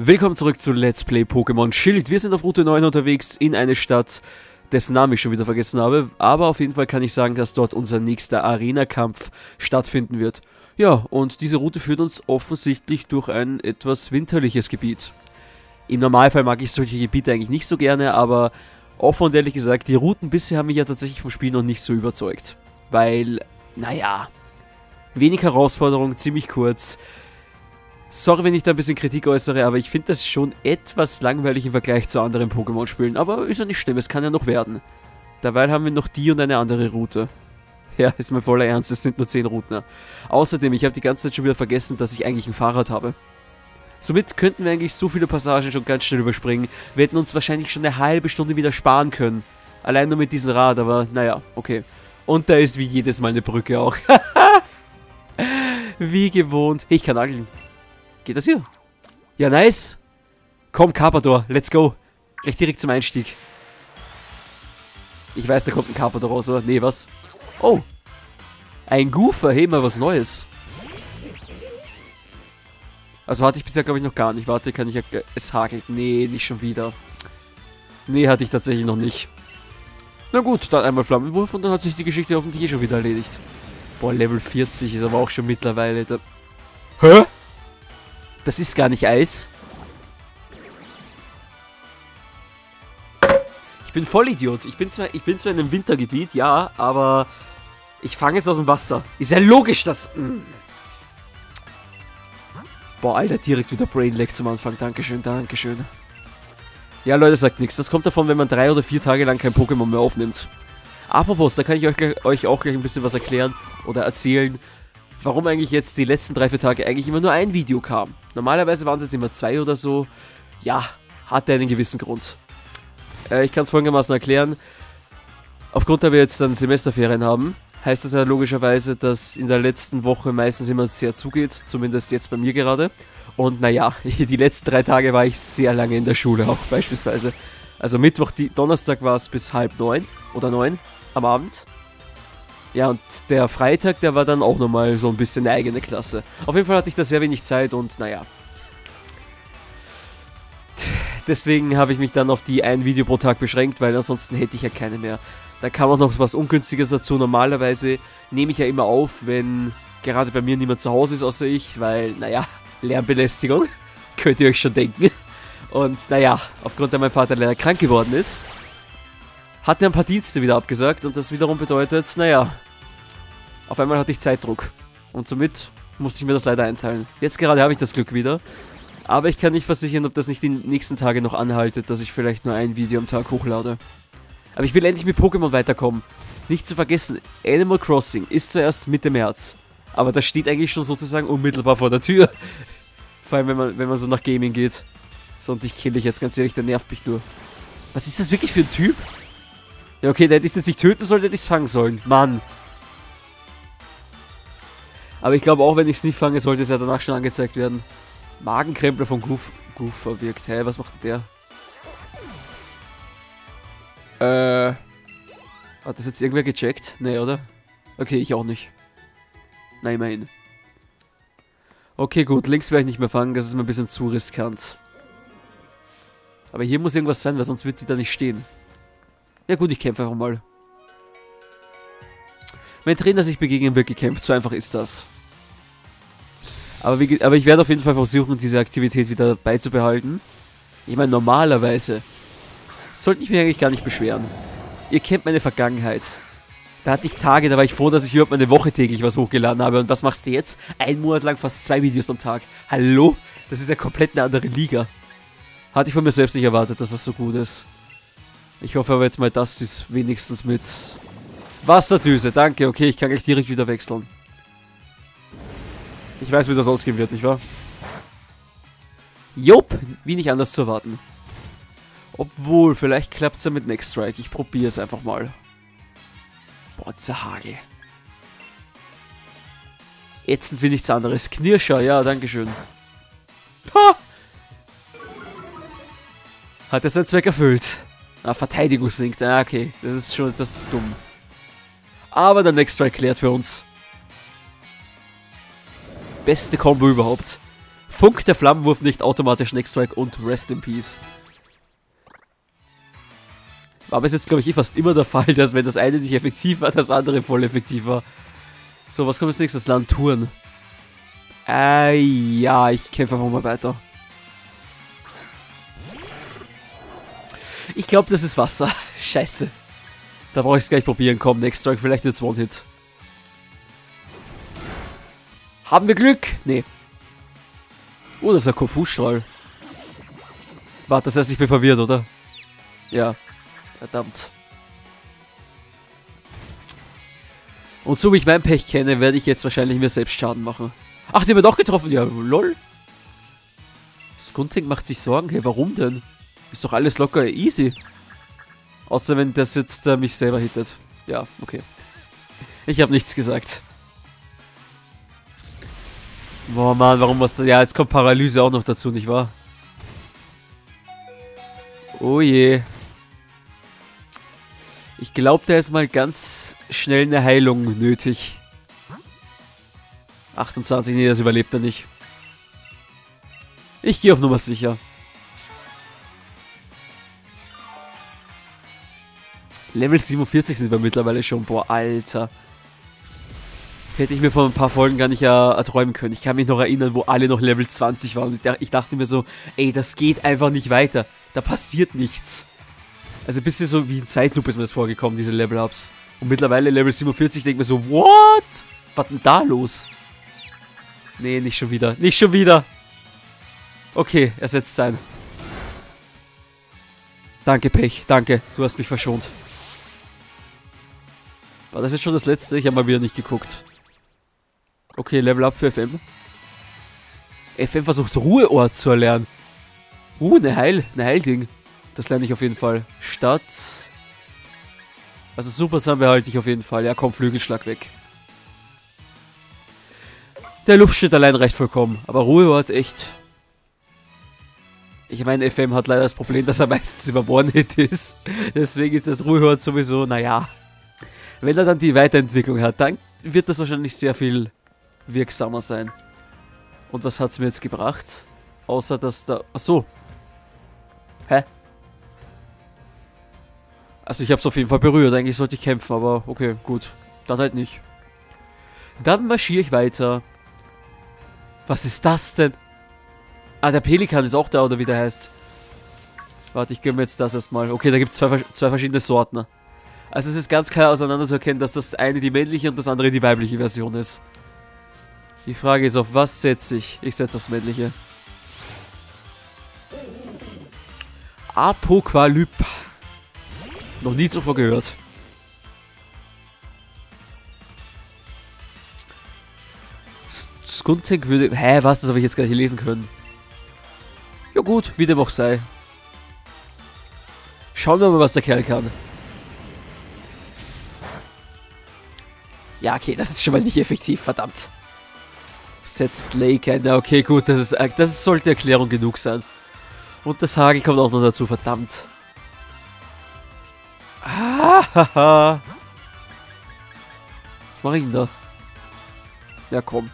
Willkommen zurück zu Let's Play Pokémon Schild. Wir sind auf Route 9 unterwegs in eine Stadt, dessen Namen ich schon wieder vergessen habe. Aber auf jeden Fall kann ich sagen, dass dort unser nächster Arena-Kampf stattfinden wird. Ja, und diese Route führt uns offensichtlich durch ein etwas winterliches Gebiet. Im Normalfall mag ich solche Gebiete eigentlich nicht so gerne, aber offen und ehrlich gesagt, die Routen bisher haben mich ja tatsächlich vom Spiel noch nicht so überzeugt. Weil, naja, wenig Herausforderung, ziemlich kurz. Sorry, wenn ich da ein bisschen Kritik äußere, aber ich finde das schon etwas langweilig im Vergleich zu anderen Pokémon-Spielen. Aber ist ja nicht schlimm, es kann ja noch werden. Dabei haben wir noch die und eine andere Route. Ja, ist mein voller Ernst, es sind nur 10 Routen. Außerdem, ich habe die ganze Zeit schon wieder vergessen, dass ich eigentlich ein Fahrrad habe. Somit könnten wir eigentlich so viele Passagen schon ganz schnell überspringen. Wir hätten uns wahrscheinlich schon eine halbe Stunde wieder sparen können. Allein nur mit diesem Rad, aber naja, okay. Und da ist wie jedes Mal eine Brücke auch. wie gewohnt. Ich kann angeln. Geht das hier? Ja, nice. Komm, Carpador, let's go. Gleich direkt zum Einstieg. Ich weiß, da kommt ein Carpador raus, oder? Nee, was? Oh. Ein Goofer, hey, mal was Neues. Also hatte ich bisher, glaube ich, noch gar nicht. Warte, kann ich ja... Es hagelt. Nee, nicht schon wieder. Nee, hatte ich tatsächlich noch nicht. Na gut, dann einmal Flammenwurf und dann hat sich die Geschichte hoffentlich eh schon wieder erledigt. Boah, Level 40 ist aber auch schon mittlerweile... Da Hä? Das ist gar nicht Eis. Ich bin Vollidiot. Ich bin zwar, ich bin zwar in einem Wintergebiet, ja, aber ich fange es aus dem Wasser. Ist ja logisch, dass... Mm. Boah, Alter, direkt wieder Brainlag zum Anfang. Dankeschön, Dankeschön. Ja, Leute, sagt nichts. Das kommt davon, wenn man drei oder vier Tage lang kein Pokémon mehr aufnimmt. Apropos, da kann ich euch, euch auch gleich ein bisschen was erklären oder erzählen warum eigentlich jetzt die letzten drei, vier Tage eigentlich immer nur ein Video kam. Normalerweise waren es jetzt immer zwei oder so. Ja, hatte einen gewissen Grund. Äh, ich kann es folgendermaßen erklären. Aufgrund, da wir jetzt dann Semesterferien haben, heißt das ja logischerweise, dass in der letzten Woche meistens immer sehr zugeht, zumindest jetzt bei mir gerade. Und naja, die letzten drei Tage war ich sehr lange in der Schule auch beispielsweise. Also Mittwoch, die, Donnerstag war es bis halb neun oder neun am Abend. Ja, und der Freitag, der war dann auch nochmal so ein bisschen eine eigene Klasse. Auf jeden Fall hatte ich da sehr wenig Zeit und naja. Deswegen habe ich mich dann auf die ein Video pro Tag beschränkt, weil ansonsten hätte ich ja keine mehr. Da kam auch noch was Ungünstiges dazu. Normalerweise nehme ich ja immer auf, wenn gerade bei mir niemand zu Hause ist, außer ich, weil, naja, Lärmbelästigung, könnt ihr euch schon denken. Und naja, aufgrund der mein Vater leider krank geworden ist, hat er ein paar Dienste wieder abgesagt und das wiederum bedeutet, naja, auf einmal hatte ich Zeitdruck. Und somit musste ich mir das leider einteilen. Jetzt gerade habe ich das Glück wieder. Aber ich kann nicht versichern, ob das nicht die nächsten Tage noch anhaltet, dass ich vielleicht nur ein Video am Tag hochlade. Aber ich will endlich mit Pokémon weiterkommen. Nicht zu vergessen, Animal Crossing ist zuerst Mitte März. Aber das steht eigentlich schon sozusagen unmittelbar vor der Tür. Vor allem, wenn man, wenn man so nach Gaming geht. So, und ich kill dich jetzt ganz ehrlich, der nervt mich nur. Was ist das wirklich für ein Typ? Ja, okay, der hätte ich jetzt nicht töten sollen, hätte ich es fangen sollen. Mann. Aber ich glaube auch, wenn ich es nicht fange, sollte es ja danach schon angezeigt werden. Magenkrempler von Goof, Goofer wirkt. Hä, was macht der? Äh. Hat das jetzt irgendwer gecheckt? Nee, oder? Okay, ich auch nicht. Nein, immerhin. Okay, gut, links werde ich nicht mehr fangen, das ist mir ein bisschen zu riskant. Aber hier muss irgendwas sein, weil sonst wird die da nicht stehen. Ja gut, ich kämpfe einfach mal. Mein Trainer sich begegnen wird gekämpft, so einfach ist das. Aber, wie, aber ich werde auf jeden Fall versuchen, diese Aktivität wieder beizubehalten. Ich meine, normalerweise sollte ich mich eigentlich gar nicht beschweren. Ihr kennt meine Vergangenheit. Da hatte ich Tage, da war ich froh, dass ich überhaupt meine Woche täglich was hochgeladen habe. Und was machst du jetzt? Ein Monat lang fast zwei Videos am Tag. Hallo? Das ist ja komplett eine andere Liga. Hatte ich von mir selbst nicht erwartet, dass das so gut ist. Ich hoffe aber jetzt mal, das ist wenigstens mit Wasserdüse. Danke, okay, ich kann gleich direkt wieder wechseln. Ich weiß, wie das ausgehen wird, nicht wahr? Jupp, wie nicht anders zu erwarten. Obwohl, vielleicht klappt es ja mit Next Strike. Ich probiere es einfach mal. Boah, dieser Hagel. Ätzend wie nichts anderes. Knirscher, ja, dankeschön. Ha! Hat er seinen Zweck erfüllt. Ah, Verteidigung sinkt. Ah, okay. Das ist schon etwas dumm. Aber der Next Strike klärt für uns. Beste Combo überhaupt. Funk der Flammenwurf nicht automatisch Next Strike und Rest in Peace. Aber es ist jetzt, glaube ich, eh fast immer der Fall, dass wenn das eine nicht effektiv war, das andere voll effektiv war. So, was kommt als nächstes? Land Touren. Äh, ja, ich kämpfe einfach mal weiter. Ich glaube, das ist Wasser. Scheiße. Da brauche ich es gleich probieren. Komm, Next Strike, vielleicht jetzt One-Hit. Haben wir Glück? Nee. Oh, das ist ein Kofu-Strahl. Warte, das heißt, ich bin verwirrt, oder? Ja. Verdammt. Und so wie ich mein Pech kenne, werde ich jetzt wahrscheinlich mir selbst Schaden machen. Ach, die haben wir doch getroffen. Ja, lol. Skunting macht sich Sorgen. Hey, warum denn? Ist doch alles locker easy. Außer wenn das jetzt äh, mich selber hittet. Ja, okay. Ich habe nichts gesagt. Boah, Mann, warum was da... Ja, jetzt kommt Paralyse auch noch dazu, nicht wahr? Oh je. Ich glaube, da ist mal ganz schnell eine Heilung nötig. 28, nee, das überlebt er nicht. Ich gehe auf Nummer sicher. Level 47 sind wir mittlerweile schon. Boah, Alter. Hätte ich mir vor ein paar Folgen gar nicht äh, erträumen können. Ich kann mich noch erinnern, wo alle noch Level 20 waren. Und ich dachte mir so, ey, das geht einfach nicht weiter. Da passiert nichts. Also ein bisschen so wie in Zeitlupe ist mir das vorgekommen, diese Level-Ups. Und mittlerweile Level 47 denke ich mir so, what? Was denn da los? Nee, nicht schon wieder. Nicht schon wieder. Okay, er setzt sein. Danke, Pech. Danke. Du hast mich verschont. War das jetzt schon das letzte? Ich habe mal wieder nicht geguckt. Okay, Level Up für FM. FM versucht Ruheort zu erlernen. Uh, eine Heil, eine Heilding. Das lerne ich auf jeden Fall. Stadt. Also Super Sam behalte ich auf jeden Fall. Ja, komm, Flügelschlag weg. Der Luftschritt allein reicht vollkommen. Aber Ruheort echt. Ich meine, FM hat leider das Problem, dass er meistens über One-Hit ist. Deswegen ist das Ruheort sowieso, naja. Wenn er dann die Weiterentwicklung hat, dann wird das wahrscheinlich sehr viel wirksamer sein. Und was hat es mir jetzt gebracht? Außer, dass da... Achso. Hä? Also ich habe es auf jeden Fall berührt. Eigentlich sollte ich kämpfen, aber okay, gut. Dann halt nicht. Dann marschiere ich weiter. Was ist das denn? Ah, der Pelikan ist auch da, oder wie der heißt. Warte, ich gönne mir jetzt das erstmal. Okay, da gibt es zwei, zwei verschiedene Sorten. Also es ist ganz klar auseinanderzuerkennen, dass das eine die männliche und das andere die weibliche Version ist. Die Frage ist, auf was setze ich? Ich setze aufs männliche. Apokalyp. Noch nie zuvor gehört. Skuntek würde... Hä, was? Das habe ich jetzt gar nicht lesen können. Ja gut, wie dem auch sei. Schauen wir mal, was der Kerl kann. Ja, okay, das ist schon mal nicht effektiv, verdammt. Setzt Lake ein. Okay, gut, das, ist, das sollte Erklärung genug sein. Und das Hagel kommt auch noch dazu, verdammt. Ah, Was mache ich denn da? Ja, komm.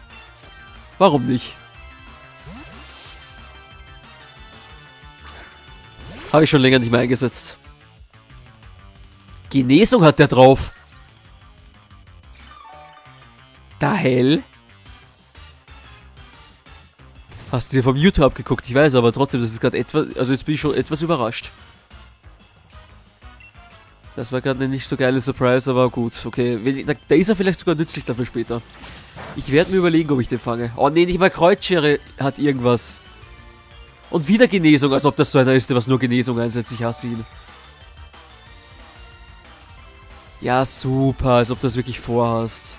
Warum nicht? Habe ich schon länger nicht mehr eingesetzt. Genesung hat der drauf. Hell. Hast du dir vom YouTube abgeguckt? Ich weiß, aber trotzdem, das ist gerade etwas... Also jetzt bin ich schon etwas überrascht. Das war gerade eine nicht so geile Surprise, aber gut. Okay, da, ist er vielleicht sogar nützlich dafür später. Ich werde mir überlegen, ob ich den fange. Oh nee, nicht mal Kreuzschere hat irgendwas. Und wieder Genesung, als ob das so einer ist, der was nur Genesung einsetzt. Ich hasse ihn. Ja, super, als ob du das wirklich vorhast.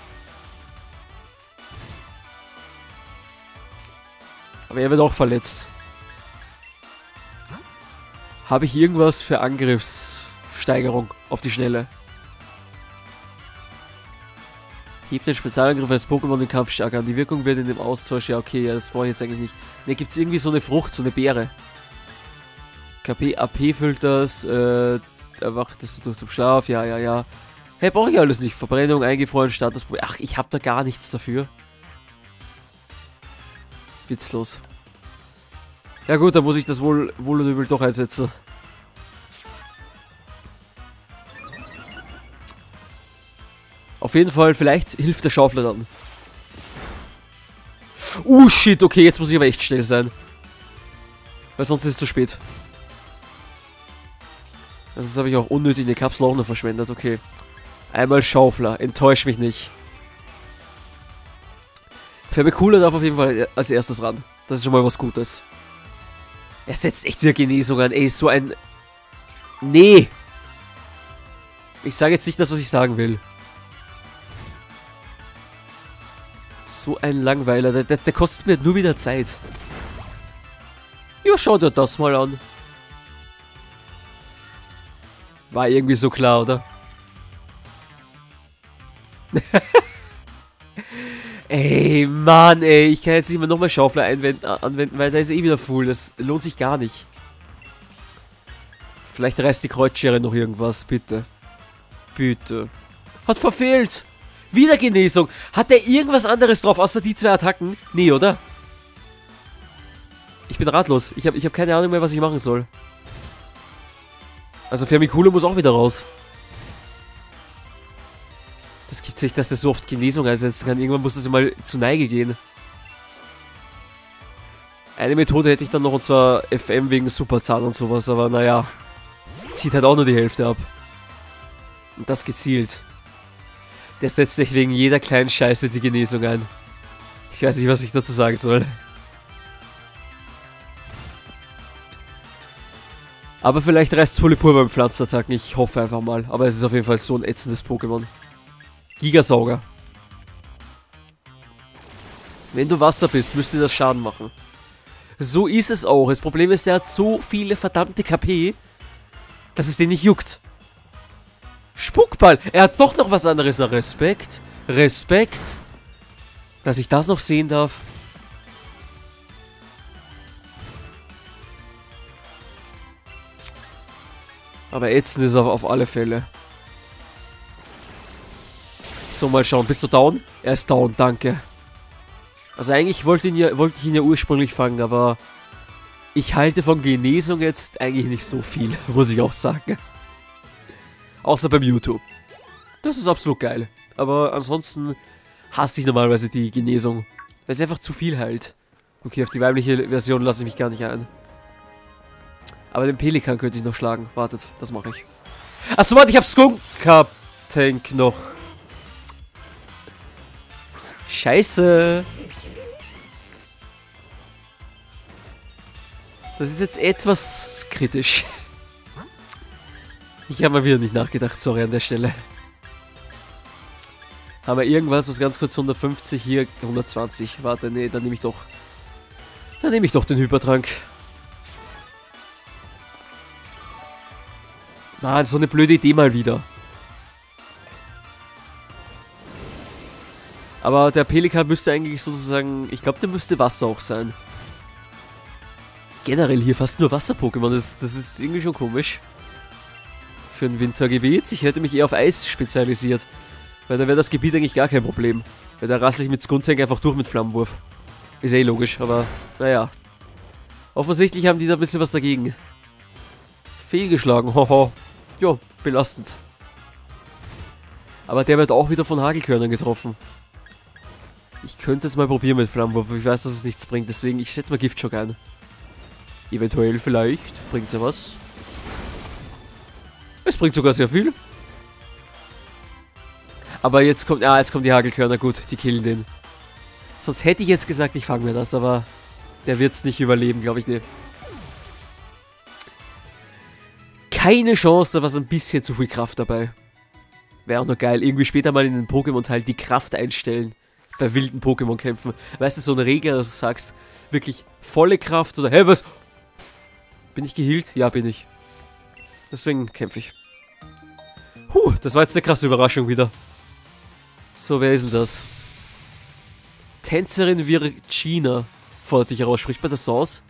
Aber er wird auch verletzt. Habe ich irgendwas für Angriffssteigerung auf die Schnelle? Hebt den Spezialangriff als Pokémon den Kampf stark an. Die Wirkung wird in dem Austausch... Ja, okay, ja, das brauche ich jetzt eigentlich nicht. Ne, gibt es irgendwie so eine Frucht, so eine Beere. KP, AP füllt das. Äh, erwacht das durch zum Schlaf. Ja, ja, ja. Hey, brauche ich alles nicht. Verbrennung, eingefroren, Status... Ach, ich habe da gar nichts dafür. Witzlos. Ja gut, dann muss ich das wohl, wohl oder übel doch einsetzen. Auf jeden Fall, vielleicht hilft der Schaufler dann. Uh, shit, okay, jetzt muss ich aber echt schnell sein. Weil sonst ist es zu spät. Also Sonst habe ich auch unnötig eine Kapsel auch noch verschwendet, okay. Einmal Schaufler, enttäusch mich nicht. Fäbe Cooler darf auf jeden Fall als erstes ran. Das ist schon mal was Gutes. Er setzt echt wieder Genesung an, ey, so ein... Nee! Ich sage jetzt nicht das, was ich sagen will. So ein Langweiler, der, der, der kostet mir nur wieder Zeit. Ja, schau dir das mal an. War irgendwie so klar, oder? Mann, ey. Ich kann jetzt nicht mehr nochmal Schaufler anwenden, weil da ist eh wieder full. Das lohnt sich gar nicht. Vielleicht reißt die Kreuzschere noch irgendwas, bitte. Bitte. Hat verfehlt. Wieder Genesung. Hat der irgendwas anderes drauf, außer die zwei Attacken? Nee, oder? Ich bin ratlos. Ich habe ich hab keine Ahnung mehr, was ich machen soll. Also Fermicula muss auch wieder raus. Das gibt's nicht, dass der so oft Genesung einsetzen kann. Irgendwann muss das mal zu Neige gehen. Eine Methode hätte ich dann noch, und zwar FM wegen Superzahn und sowas, aber naja. Zieht halt auch nur die Hälfte ab. Und das gezielt. Der setzt sich wegen jeder kleinen Scheiße die Genesung ein. Ich weiß nicht, was ich dazu sagen soll. Aber vielleicht reißt Volipur beim Pflanzenattacken. Ich hoffe einfach mal. Aber es ist auf jeden Fall so ein ätzendes Pokémon. Gigasauger. Wenn du Wasser bist, müsste das Schaden machen. So ist es auch. Das Problem ist, der hat so viele verdammte KP, dass es den nicht juckt. Spuckball. Er hat doch noch was anderes. Respekt. Respekt. Dass ich das noch sehen darf. Aber ätzend ist er auf alle Fälle. So, mal schauen. Bist du down? Er ist down, danke. Also eigentlich wollte, ihn ja, wollte ich ihn ja ursprünglich fangen, aber ich halte von Genesung jetzt eigentlich nicht so viel, muss ich auch sagen. Außer beim YouTube. Das ist absolut geil. Aber ansonsten hasse ich normalerweise die Genesung. Weil es einfach zu viel heilt. Okay, auf die weibliche Version lasse ich mich gar nicht ein. Aber den Pelikan könnte ich noch schlagen. Wartet, das mache ich. Achso, warte, ich habe Skunk-Tank noch. Scheiße. Das ist jetzt etwas kritisch. Ich habe mal wieder nicht nachgedacht, sorry an der Stelle. Haben wir irgendwas, was ganz kurz 150, hier 120. Warte, nee, dann nehme ich doch... Dann nehme ich doch den Hypertrank. Mann, so eine blöde Idee mal wieder. Aber der Pelikan müsste eigentlich sozusagen... Ich glaube, der müsste Wasser auch sein. Generell hier fast nur Wasser-Pokémon. Das, das ist irgendwie schon komisch. Für ein Wintergebiet. Ich hätte mich eher auf Eis spezialisiert. Weil dann wäre das Gebiet eigentlich gar kein Problem. Weil da rassel ich mit Skuntank einfach durch mit Flammenwurf. Ist eh logisch, aber naja. Offensichtlich haben die da ein bisschen was dagegen. Fehlgeschlagen, hoho. Jo, belastend. Aber der wird auch wieder von Hagelkörnern getroffen. Ich könnte es jetzt mal probieren mit Flammenwurf, ich weiß, dass es nichts bringt, deswegen ich setze mal Giftschock ein. Eventuell vielleicht, bringt es ja was. Es bringt sogar sehr viel. Aber jetzt kommt, ah, jetzt kommen die Hagelkörner, gut, die killen den. Sonst hätte ich jetzt gesagt, ich fange mir das, aber der wird es nicht überleben, glaube ich, ne. keine Chance, da war so ein bisschen zu viel Kraft dabei. Wäre auch noch geil. Irgendwie später mal in den Pokémon-Teil die Kraft einstellen. Bei wilden Pokémon-Kämpfen. Weißt du, so eine Regel, dass du sagst, wirklich volle Kraft oder, hä, was? Bin ich geheilt? Ja, bin ich. Deswegen kämpfe ich. Puh, das war jetzt eine krasse Überraschung wieder. So, wer ist denn das? Tänzerin Virginia fordert dich heraus. Spricht man das so aus?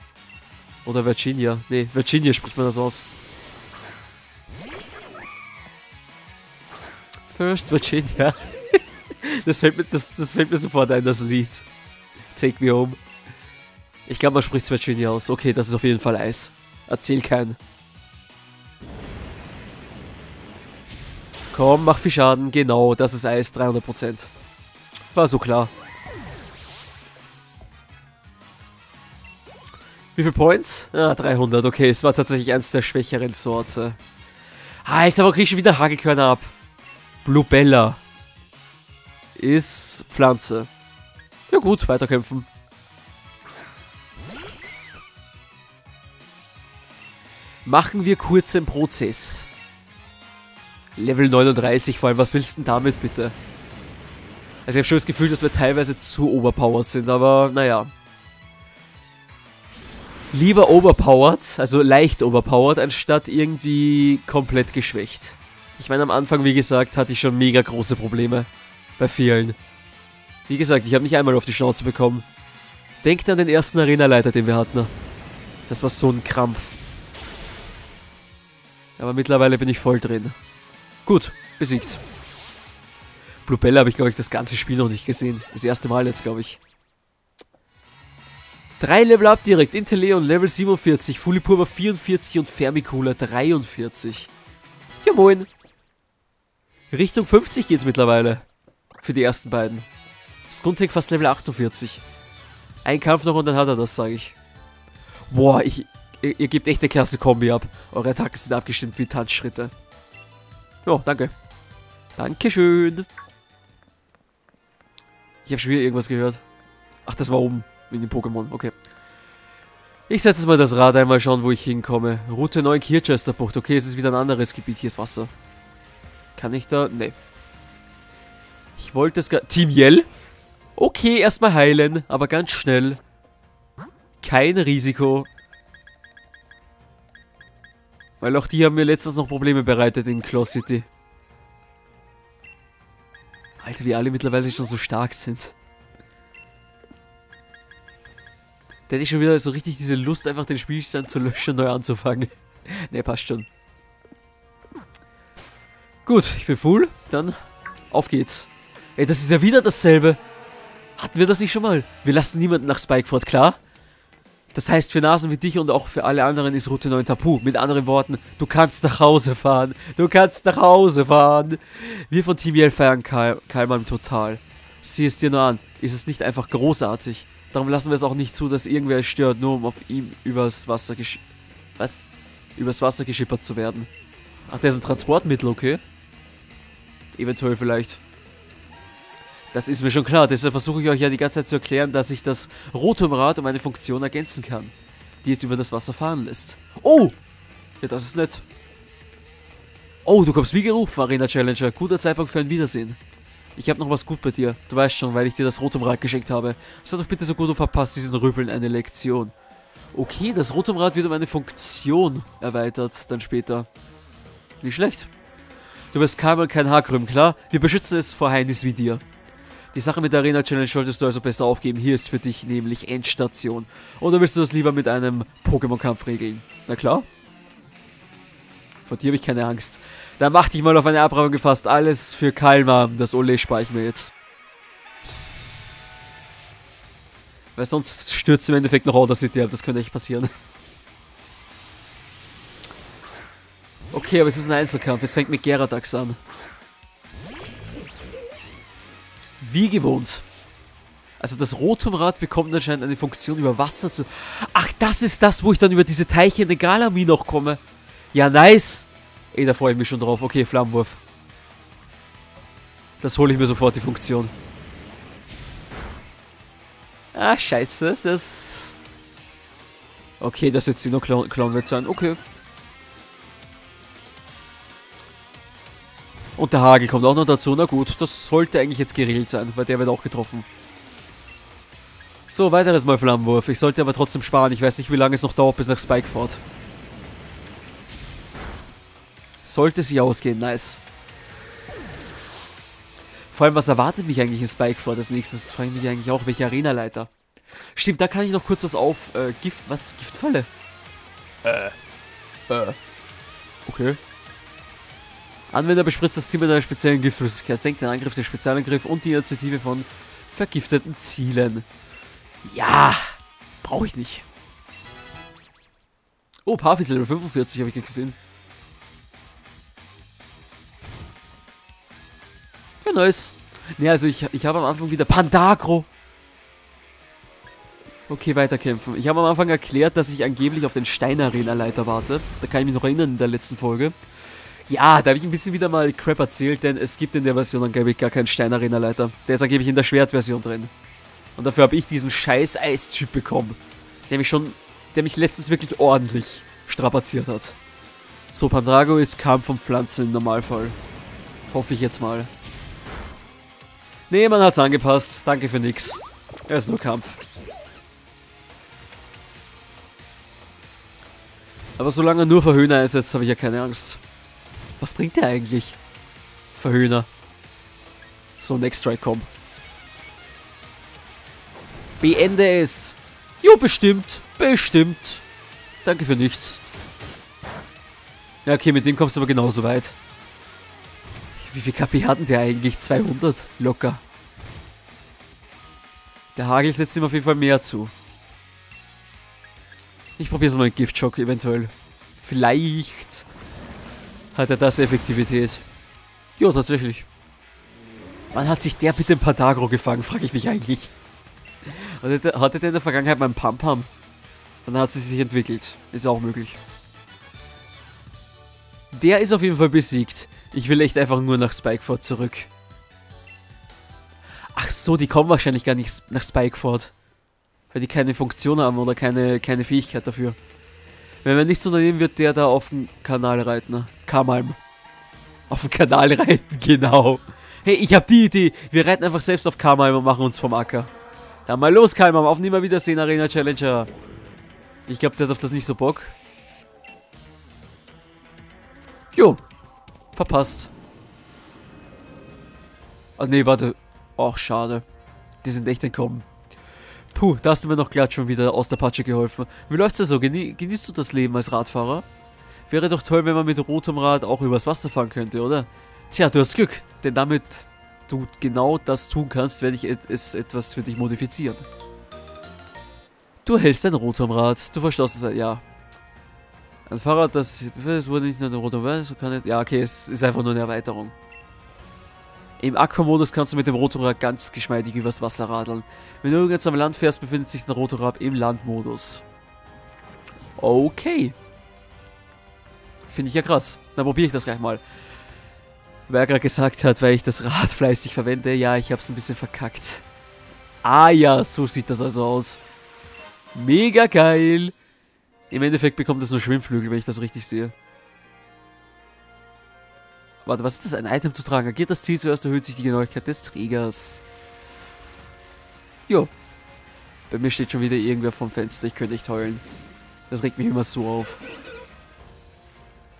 Oder Virginia? Nee, Virginia spricht man das aus. First Virginia. Das, fällt mir, das, das fällt mir sofort ein, das Lied. Take Me Home. Ich glaube, man spricht Virginia aus. Okay, das ist auf jeden Fall Eis. Erzähl keinen. Komm, mach viel Schaden. Genau, das ist Eis. 300%. War so klar. Wie viele Points? Ah, 300. Okay, es war tatsächlich eins der schwächeren Sorte. Alter, wo krieg ich schon wieder Hagelkörner ab? Bluebella. Ist Pflanze. Ja gut, weiterkämpfen. Machen wir kurz den Prozess. Level 39, vor allem, was willst du denn damit bitte? Also ich habe schon das Gefühl, dass wir teilweise zu overpowered sind, aber naja. Lieber overpowered, also leicht overpowered, anstatt irgendwie komplett geschwächt. Ich meine, am Anfang, wie gesagt, hatte ich schon mega große Probleme. Bei vielen. Wie gesagt, ich habe nicht einmal auf die Schnauze bekommen. Denkt an den ersten Arena-Leiter, den wir hatten. Das war so ein Krampf. Aber mittlerweile bin ich voll drin. Gut, besiegt. Bluebella habe ich, glaube ich, das ganze Spiel noch nicht gesehen. Das erste Mal jetzt, glaube ich. Drei Level up direkt. Inteleon Level 47, Fulipurba 44 und Fermicooler 43. Ja moin. Richtung 50 geht's mittlerweile. Für die ersten beiden. Skuntek fast Level 48. Ein Kampf noch und dann hat er das, sage ich. Boah, ich, ihr, ihr gebt echt eine klasse Kombi ab. Eure Attacken sind abgestimmt wie Tanzschritte. Jo, danke. Dankeschön. Ich habe schon wieder irgendwas gehört. Ach, das war oben. Wegen dem Pokémon. Okay. Ich setze jetzt mal das Rad einmal schauen, wo ich hinkomme. Route 9 Kirchester-Bucht. Okay, es ist wieder ein anderes Gebiet. Hier ist Wasser. Kann ich da? Nee. Ich wollte es gar... Team Yell? Okay, erstmal heilen, aber ganz schnell. Kein Risiko. Weil auch die haben mir letztens noch Probleme bereitet in Claw City. Alter, wie alle mittlerweile schon so stark sind. Da hätte ich schon wieder so richtig diese Lust, einfach den Spielstand zu löschen und neu anzufangen. ne, passt schon. Gut, ich bin full. Dann auf geht's. Ey, das ist ja wieder dasselbe. Hatten wir das nicht schon mal? Wir lassen niemanden nach Spikeford, klar? Das heißt, für Nasen wie dich und auch für alle anderen ist Route 9 Tabu. Mit anderen Worten, du kannst nach Hause fahren. Du kannst nach Hause fahren. Wir von Team Yell feiern Kalman total. Sieh es dir nur an. Ist es nicht einfach großartig? Darum lassen wir es auch nicht zu, dass irgendwer es stört, nur um auf ihm übers Wasser gesch... Was? Übers Wasser geschippert zu werden. Ach, der ist ein Transportmittel, okay? Eventuell vielleicht. Das ist mir schon klar, deshalb versuche ich euch ja die ganze Zeit zu erklären, dass ich das Rotomrad um eine Funktion ergänzen kann, die es über das Wasser fahren lässt. Oh! Ja, das ist nett. Oh, du kommst wie gerufen, Arena Challenger. Guter Zeitpunkt für ein Wiedersehen. Ich habe noch was gut bei dir. Du weißt schon, weil ich dir das Rotomrad geschenkt habe. Sei doch bitte so gut und verpasst diesen Rübeln eine Lektion. Okay, das Rotomrad wird um eine Funktion erweitert, dann später. Nicht schlecht. Du wirst kein kein Haar krümmen, klar? Wir beschützen es vor Heinis wie dir. Die Sache mit der Arena Challenge solltest du also besser aufgeben. Hier ist für dich nämlich Endstation. Oder willst du das lieber mit einem Pokémon-Kampf regeln? Na klar. Vor dir habe ich keine Angst. Da mach dich mal auf eine Abreibung gefasst. Alles für Kalmar. Das Ole spare ich mir jetzt. Weil sonst stürzt im Endeffekt noch Outer City ab. Das könnte echt passieren. Okay, aber es ist ein Einzelkampf. Es fängt mit Geradax an. Wie gewohnt. Also das Rotumrad bekommt anscheinend eine Funktion über Wasser zu... Ach, das ist das, wo ich dann über diese Teiche in den Galami noch komme. Ja, nice. Ey, da freue ich mich schon drauf. Okay, Flammenwurf. Das hole ich mir sofort, die Funktion. Ah, scheiße. Das... Okay, das jetzt die noch Clown wird sein. Okay. Und der Hagel kommt auch noch dazu. Na gut, das sollte eigentlich jetzt geregelt sein, weil der wird auch getroffen. So, weiteres Mal Flammenwurf. Ich sollte aber trotzdem sparen. Ich weiß nicht, wie lange es noch dauert bis nach Spikeford. Sollte sich ausgehen, nice. Vor allem, was erwartet mich eigentlich in Spikeford als nächstes? Das frage ich mich eigentlich auch, welche Arena-Leiter. Stimmt, da kann ich noch kurz was auf... Äh, Gift... Was? Giftfalle? Äh. Äh. Okay. Anwender bespritzt das Ziel mit einer speziellen Giftflüssigkeit, senkt den Angriff, den Spezialangriff und die Initiative von vergifteten Zielen. Ja! Brauche ich nicht. Oh, Parfis Level 45 habe ich nicht gesehen. Ja, nice. Ne, also ich, ich habe am Anfang wieder Pandagro. Okay, weiterkämpfen. Ich habe am Anfang erklärt, dass ich angeblich auf den Stein-Arena-Leiter warte. Da kann ich mich noch erinnern in der letzten Folge. Ja, da habe ich ein bisschen wieder mal Crap erzählt, denn es gibt in der Version angeblich gar keinen Stein-Arena-Leiter. Der ist angeblich in der Schwertversion drin. Und dafür habe ich diesen scheiß Eistyp bekommen. Der mich schon, der mich letztens wirklich ordentlich strapaziert hat. So, Pandrago ist Kampf und Pflanzen im Normalfall. Hoffe ich jetzt mal. Nee, man hat's angepasst. Danke für nix. Er ist nur Kampf. Aber solange er nur Verhöhner einsetzt, habe ich ja keine Angst. Was bringt der eigentlich? Verhöhner. So, Next Strike, komm. Beende es. Jo, bestimmt. Bestimmt. Danke für nichts. Ja, okay, mit dem kommst du aber genauso weit. Wie viel KP hatten der eigentlich? 200? Locker. Der Hagel setzt ihm auf jeden Fall mehr zu. Ich probiere es mal mit Giftschock eventuell. Vielleicht hat er das Effektivität. Ja, tatsächlich. Wann hat sich der bitte im Pandagro gefangen, frage ich mich eigentlich. Hatte der in der Vergangenheit mal einen Pam-Pam? Und dann hat sie sich entwickelt. Ist auch möglich. Der ist auf jeden Fall besiegt. Ich will echt einfach nur nach Spikeford zurück. Ach so, die kommen wahrscheinlich gar nicht nach Spikeford. Weil die keine Funktion haben oder keine, keine Fähigkeit dafür. Wenn wir nichts unternehmen, wird der da auf dem Kanal reiten. Ne? Kamalm. Auf dem Kanal reiten, genau. Hey, ich hab die Idee. Wir reiten einfach selbst auf Kamalm und machen uns vom Acker. Dann mal los, Kalmam. Auf Nimmerwiedersehen, Arena Challenger. Ich glaube, der hat auf das nicht so Bock. Jo. Verpasst. Oh nee, warte. Ach, schade. Die sind echt entkommen. Puh, da hast du mir noch glatt schon wieder aus der Patsche geholfen. Wie läuft's da so? Genie genießt du das Leben als Radfahrer? Wäre doch toll, wenn man mit rotem Rad auch übers Wasser fahren könnte, oder? Tja, du hast Glück, denn damit du genau das tun kannst, werde ich es etwas für dich modifizieren. Du hältst ein Rotomrad. Du verstaust es, ja. Ein Fahrrad, das, es wurde nicht nur ein Rotomrad, so kann nicht, ja okay, es ist einfach nur eine Erweiterung. Im Aquamodus kannst du mit dem Rotorrad ganz geschmeidig übers Wasser radeln. Wenn du jetzt am Land fährst, befindet sich ein Rotorrad im Landmodus. Okay. Finde ich ja krass. Dann probiere ich das gleich mal. Wer gerade gesagt hat, weil ich das Rad fleißig verwende, ja, ich habe es ein bisschen verkackt. Ah ja, so sieht das also aus. Mega geil. Im Endeffekt bekommt es nur Schwimmflügel, wenn ich das richtig sehe. Warte, was ist das? Ein Item zu tragen. Agiert das Ziel zuerst, erhöht sich die Genauigkeit des Trägers. Jo. Bei mir steht schon wieder irgendwer vom Fenster. Ich könnte nicht heulen. Das regt mich immer so auf.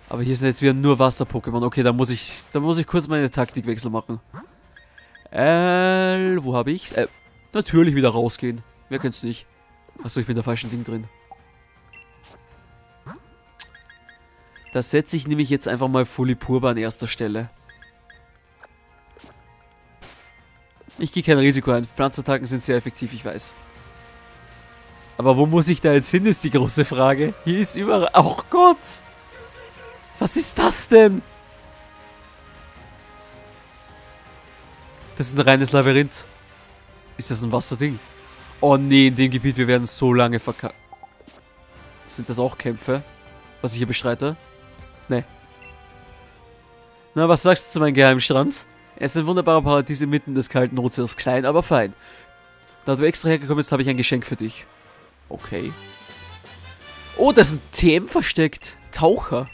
Aber hier sind jetzt wieder nur Wasser-Pokémon. Okay, da muss ich, da muss ich kurz meine Taktikwechsel machen. Äh, wo habe ich? Äh, natürlich wieder rausgehen. Wer kennt's nicht? Achso, ich bin in der falschen Ding drin. Das setze ich nämlich jetzt einfach mal Fully Purba an erster Stelle. Ich gehe kein Risiko ein. Pflanzattacken sind sehr effektiv, ich weiß. Aber wo muss ich da jetzt hin, ist die große Frage. Hier ist überall... Oh Gott! Was ist das denn? Das ist ein reines Labyrinth. Ist das ein Wasserding? Oh nee, in dem Gebiet, wir werden so lange verkackt. Sind das auch Kämpfe? Was ich hier bestreite? Nee. Na, was sagst du zu meinem Geheimstrand? Er ist ein wunderbarer Paradies inmitten des kalten Ozeans. Klein, aber fein. Da du extra hergekommen bist, habe ich ein Geschenk für dich. Okay. Oh, da ist ein TM versteckt. Taucher.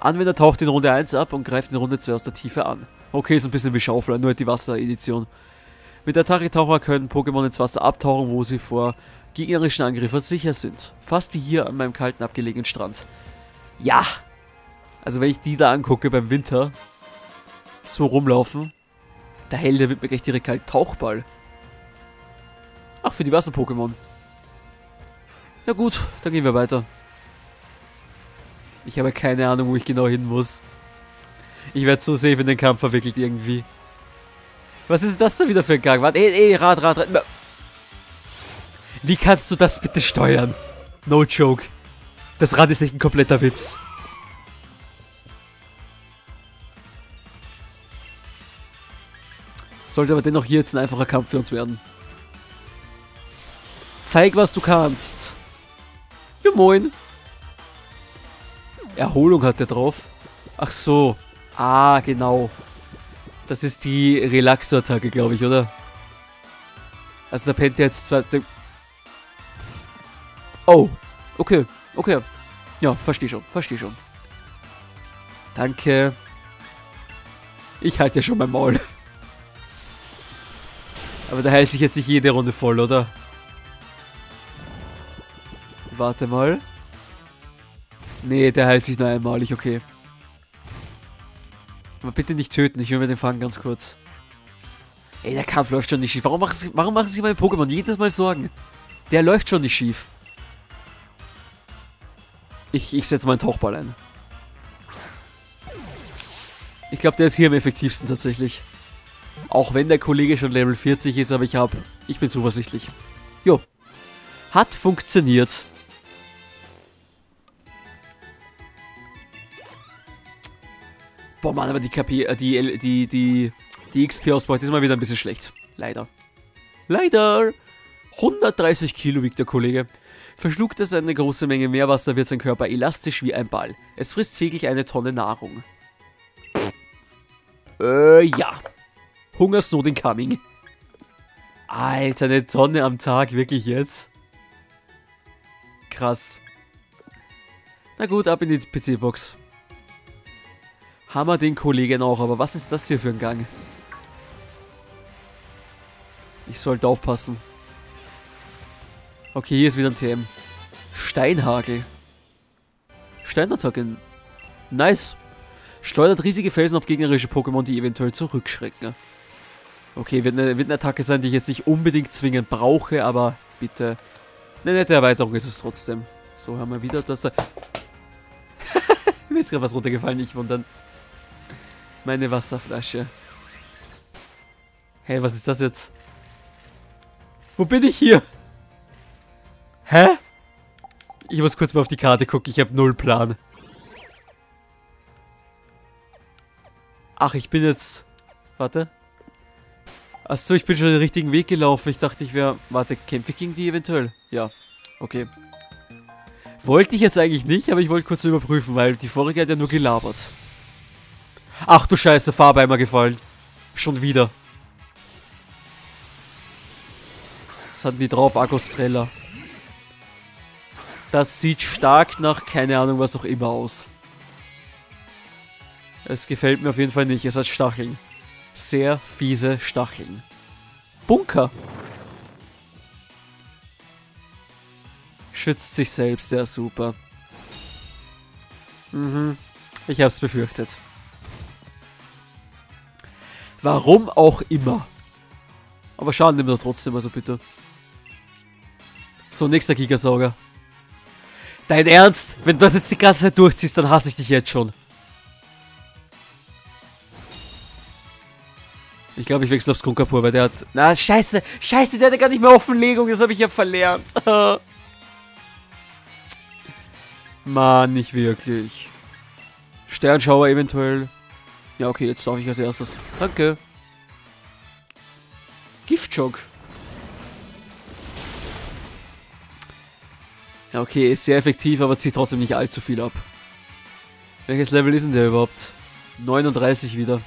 Anwender taucht in Runde 1 ab und greift in Runde 2 aus der Tiefe an. Okay, ist ein bisschen wie Schaufler, nur die Wasser-Edition. Mit der Taucher können Pokémon ins Wasser abtauchen, wo sie vor gegnerischen Angriffen sicher sind. Fast wie hier an meinem kalten abgelegenen Strand. Ja! Also wenn ich die da angucke beim Winter, so rumlaufen, der Held, der wird mir gleich direkt kalt. Tauchball. Ach, für die Wasser-Pokémon. Ja gut, dann gehen wir weiter. Ich habe keine Ahnung, wo ich genau hin muss. Ich werde so safe in den Kampf verwickelt irgendwie. Was ist das da wieder für ein Gang? Warte, ey, ey, Rad, Rad, Rad. Wie kannst du das bitte steuern? No joke. Das Rad ist nicht ein kompletter Witz. Sollte aber dennoch hier jetzt ein einfacher Kampf für uns werden. Zeig, was du kannst. Ja, moin. Erholung hat er drauf. Ach so. Ah, genau. Das ist die Relaxo-Attacke, glaube ich, oder? Also da pennt er jetzt zwei... Oh. Okay. Okay. Ja, verstehe schon. Verstehe schon. Danke. Ich halte ja schon mein Maul. Aber der heilt sich jetzt nicht jede Runde voll, oder? Warte mal. Nee, der heilt sich nur einmalig, okay. Aber bitte nicht töten, ich will mir den fangen ganz kurz. Ey, der Kampf läuft schon nicht schief. Warum machen warum machen sie meine Pokémon jedes Mal Sorgen? Der läuft schon nicht schief. Ich, ich setze meinen Tauchball ein. Ich glaube, der ist hier am effektivsten tatsächlich. Auch wenn der Kollege schon Level 40 ist, aber ich habe, ich bin zuversichtlich. Jo. Hat funktioniert. Boah, Mann, aber die KP, äh, die, die, die, die XP-Ausbeute ist mal wieder ein bisschen schlecht. Leider. Leider! 130 Kilo wiegt der Kollege. Verschluckt es eine große Menge Meerwasser, wird sein Körper elastisch wie ein Ball. Es frisst täglich eine Tonne Nahrung. Äh, ja. Hungersnot incoming. Alter, eine Tonne am Tag, wirklich jetzt? Krass. Na gut, ab in die PC-Box. Hammer den Kollegen auch, aber was ist das hier für ein Gang? Ich sollte aufpassen. Okay, hier ist wieder ein TM. Steinhagel. Steinattacke. Nice. Schleudert riesige Felsen auf gegnerische Pokémon, die eventuell zurückschrecken. Okay, wird eine, wird Attacke sein, die ich jetzt nicht unbedingt zwingend brauche, aber bitte. Eine nette Erweiterung ist es trotzdem. So, haben wir wieder das da. Mir ist gerade was runtergefallen, nicht wundern. Meine Wasserflasche. Hey, was ist das jetzt? Wo bin ich hier? Hä? Ich muss kurz mal auf die Karte gucken, ich habe null Plan. Ach, ich bin jetzt... Warte. Achso, ich bin schon den richtigen Weg gelaufen. Ich dachte, ich wäre... Warte, kämpfe ich gegen die eventuell? Ja. Okay. Wollte ich jetzt eigentlich nicht, aber ich wollte kurz überprüfen, weil die vorige hat ja nur gelabert. Ach du Scheiße, Farbe einmal gefallen. Schon wieder. Was hatten die drauf? Agostrella. Das sieht stark nach keine Ahnung was auch immer aus. Es gefällt mir auf jeden Fall nicht. Es hat Stacheln. Sehr fiese Stacheln. Bunker. Schützt sich selbst, sehr super. Mhm. Ich hab's befürchtet. Warum auch immer. Aber Schaden nimmt er trotzdem, also bitte. So, nächster Gigasauger. Dein Ernst? Wenn du das jetzt die ganze Zeit durchziehst, dann hasse ich dich jetzt schon. Ich glaube, ich wechsle aufs Grundkapur, weil der hat... Na, scheiße. Scheiße, der hat gar nicht mehr Offenlegung. Das habe ich ja verlernt. Mann, nicht wirklich. Sternschauer eventuell. Ja, okay, jetzt darf ich als erstes. Danke. Giftschog. Ja, okay, ist sehr effektiv, aber zieht trotzdem nicht allzu viel ab. Welches Level ist denn der überhaupt? 39 wieder.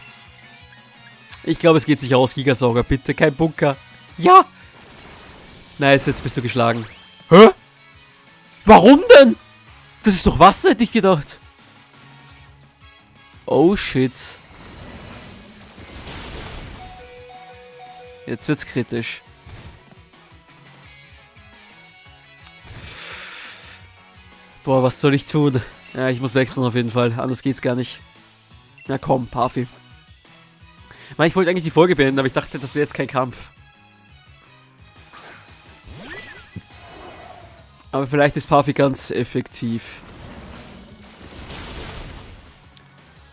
Ich glaube, es geht sich aus, Gigasauger. Bitte, kein Bunker. Ja! Nice, jetzt bist du geschlagen. Hä? Warum denn? Das ist doch Wasser, hätte ich gedacht. Oh shit. Jetzt wird's kritisch. Boah, was soll ich tun? Ja, ich muss wechseln auf jeden Fall. Anders geht's gar nicht. Na komm, Parfi. Ich wollte eigentlich die Folge beenden, aber ich dachte, das wäre jetzt kein Kampf. Aber vielleicht ist Parfi ganz effektiv.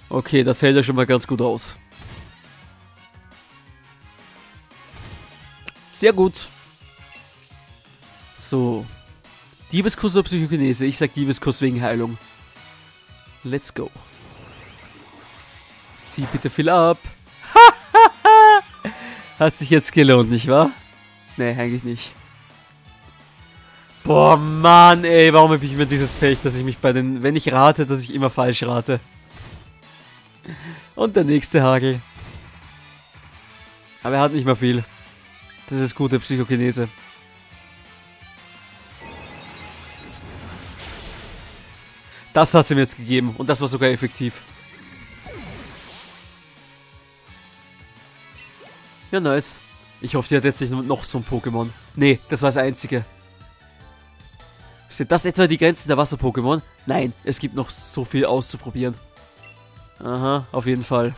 Okay, das hält ja schon mal ganz gut aus. Sehr gut. So. Diebeskuss oder Psychokinese? Ich sag Diebeskuss wegen Heilung. Let's go. Zieh bitte viel ab. Hat sich jetzt gelohnt, nicht wahr? Nee, eigentlich nicht. Boah, Mann, ey, warum habe ich immer dieses Pech, dass ich mich bei den, wenn ich rate, dass ich immer falsch rate. Und der nächste Hagel. Aber er hat nicht mehr viel. Das ist gute Psychokinese. Das hat sie mir jetzt gegeben und das war sogar effektiv. Ja, nice. Ich hoffe, die hat jetzt nicht noch so ein Pokémon. Nee, das war das einzige. Sind das etwa die Grenzen der Wasser-Pokémon? Nein, es gibt noch so viel auszuprobieren. Aha, auf jeden Fall.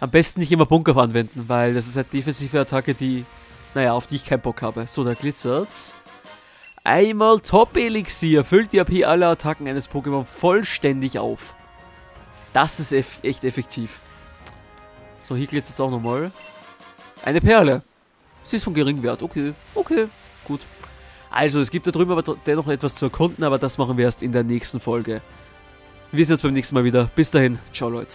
Am besten nicht immer Bunker anwenden, weil das ist eine defensive Attacke, die, naja, auf die ich keinen Bock habe. So, da glitzert's. Einmal Top-Elixier füllt die AP aller Attacken eines Pokémon vollständig auf. Das ist eff echt effektiv. So, hier glitzert es auch nochmal. Eine Perle. Sie ist von geringem Wert. Okay, okay, gut. Also, es gibt da drüben aber dennoch etwas zu erkunden, aber das machen wir erst in der nächsten Folge. Wir sehen uns beim nächsten Mal wieder. Bis dahin. Ciao, Leute.